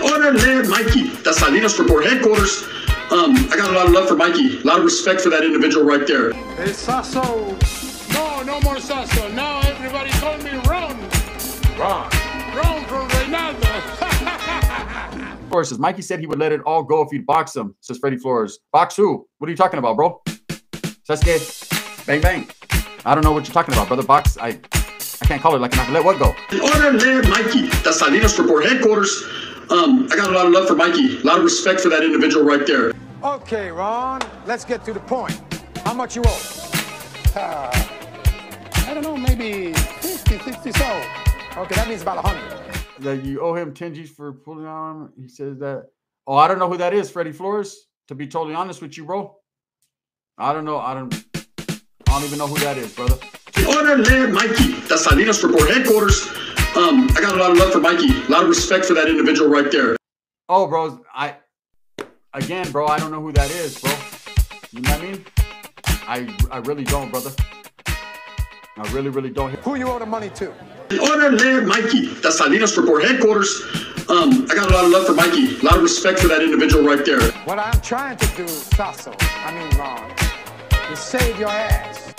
Orderly Mikey, that's Salinas Report headquarters. Um, I got a lot of love for Mikey, a lot of respect for that individual right there. Hey, Sasso. No, no more Sasso. Now everybody call me Ron. Ron. Ron from Reynaldo. Flores says Mikey said he would let it all go if you'd box him. Says Freddie Flores. Box who? What are you talking about, bro? Sasuke, bang bang. I don't know what you're talking about, brother. Box. I I can't call it like an let what go. Orderly Mikey, that's Salinas Report headquarters. Um, I got a lot of love for Mikey, a lot of respect for that individual right there. Okay, Ron. Let's get to the point. How much you owe? Uh, I don't know, maybe 50, 60 so. Okay, that means about a hundred. That you owe him 10 G's for pulling on him. He says that. Oh, I don't know who that is, Freddie Flores. To be totally honest with you, bro. I don't know. I don't I don't even know who that is, brother. Orderly Mikey, that's Salinas Report headquarters. Um, I got a lot of love for Mikey, a lot of respect for that individual right there. Oh, bro, I again, bro, I don't know who that is, bro. You know what I mean? I I really don't, brother. I really, really don't. Who you owe the money to? Orderly Mikey, that's Salinas Report headquarters. Um, I got a lot of love for Mikey, a lot of respect for that individual right there. What I'm trying to do, Sasso, I mean Ron, is save your ass.